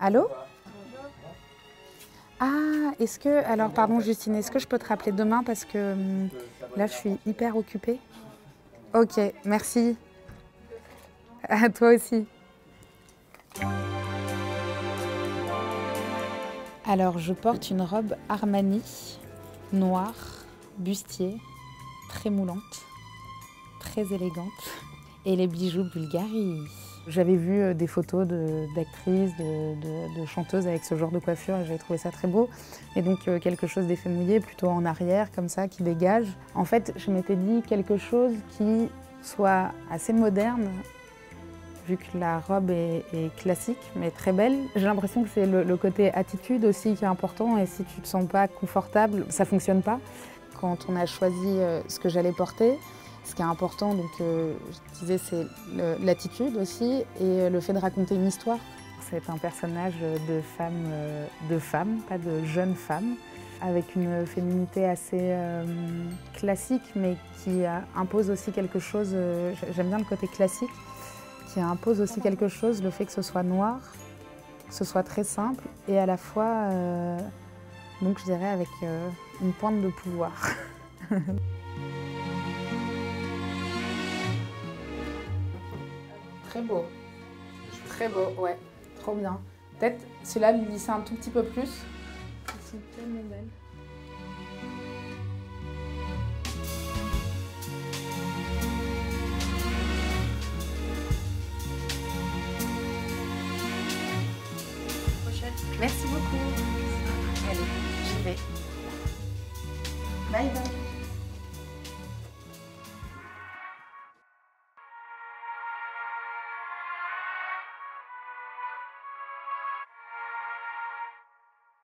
Allô? Ah, est-ce que... Alors, pardon Justine, est-ce que je peux te rappeler demain parce que hum, là, je suis hyper occupée? Ok, merci. À toi aussi. Alors, je porte une robe Armani noire, bustier, très moulante, très élégante et les bijoux Bulgari. J'avais vu euh, des photos d'actrices, de, chanteuses avec ce genre de coiffure et j'avais trouvé ça très beau. Et donc euh, quelque chose d'effet mouillé, plutôt en arrière, comme ça, qui dégage. En fait, je m'étais dit quelque chose qui soit assez moderne, vu que la robe est, classique, mais très belle. J'ai l'impression que c'est le, côté attitude aussi qui est important et si tu ne te sens pas confortable, ça ne fonctionne pas. Quand on a choisi euh, ce que j'allais porter, ce qui est important, donc, euh, je disais, c'est l'attitude aussi et le fait de raconter une histoire. C'est un personnage de femme, euh, de femme, pas de jeune femme, avec une féminité assez euh, classique, mais qui impose aussi quelque chose. J'aime bien le côté classique, qui impose aussi quelque chose, le fait que ce soit noir, que ce soit très simple et à la fois, donc je dirais, avec une pointe de pouvoir. Très beau. Très beau, ouais. Trop bien. Peut-être celui-là, lui lisser un tout petit peu plus. Ils sont tellement belles. Merci beaucoup. Allez, j'y vais. Bye bye.